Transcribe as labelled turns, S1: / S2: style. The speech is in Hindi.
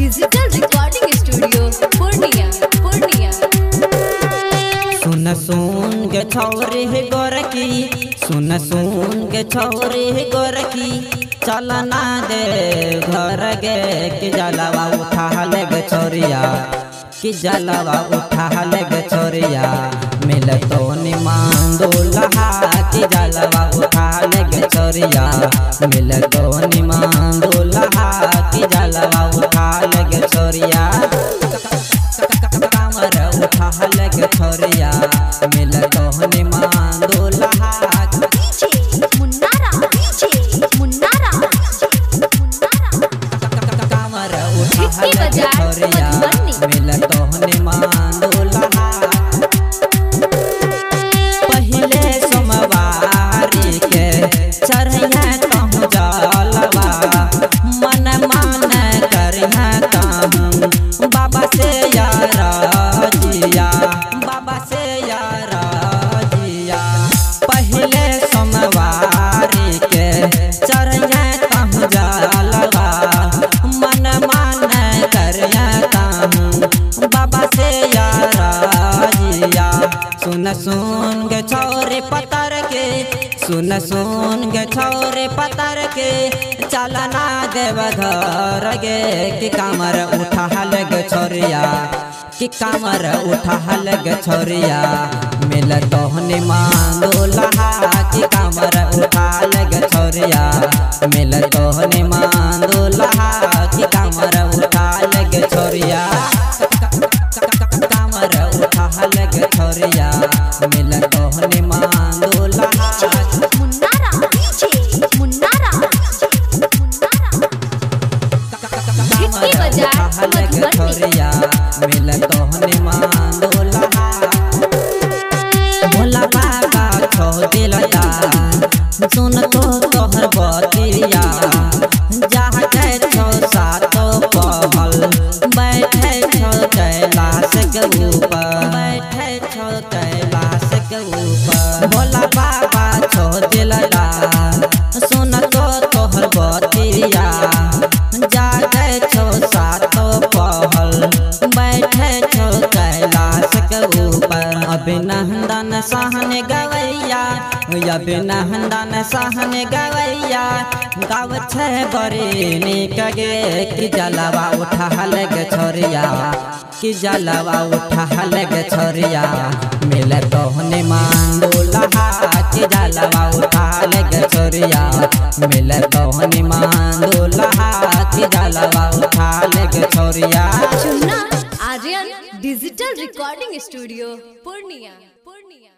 S1: Digital recording studio Purnia Purnia
S2: सुन सुन के छोरे है गोरकी सुन सुन के छोरे है गोरकी चल दे घर गे, कि जलवा उठा ले छोरिया। कि जलवा उठा ले छोरिया मिल तो निमान दुल्हा कि जलवा उठा लगे छोरिया मिल तो निमान दुल्हा कि जलवा छोरिया कामर उठा लगे छोरिया मिल दुल्हा कामर उठा लगे छोरिया मिल तोहनी बाबा सुन सुन गे छोरे पतर के, सुन सुन गे छोरे पतर के। चलना देव घर गे, कि कामर उठा लगे छोरिया। कि कामर उठा लगे छोरिया। मिल तोहनी मांगो लहा, कि कामर उठा लगे छोरिया। मिल तोहनी मांगो लगे छोरिया मिल तोहनी मांगो लहा
S1: मुन्नारा मुन्नारा मुन्नारा चिट्ठी बाज़ार, मधुबनी।
S2: छोरिया मिल तोहनी मांगो भोला बाबा छो दिलया सुन तो भोला बाबा छो दिलला सुन तो तोहर बतिया। जागे छो सातो पहल। बैठे छो कैलाश के ऊपर। अभिनंदन सहन गवैया। अभिनंदन सहन गवैया। गाव छे बड़ी निक गे, कि जलवा उठा लगे छोरिया? कि जलवा उठा लगे छोरिया? मिल तोहनी मांगो लहा कि जलवा उठा लगे छोरिया? मिल तोहनी मांगो लहा कि जलवा उठा लगे छोरिया?
S1: Chunna Aryan digital recording studio, Purnia Purnia.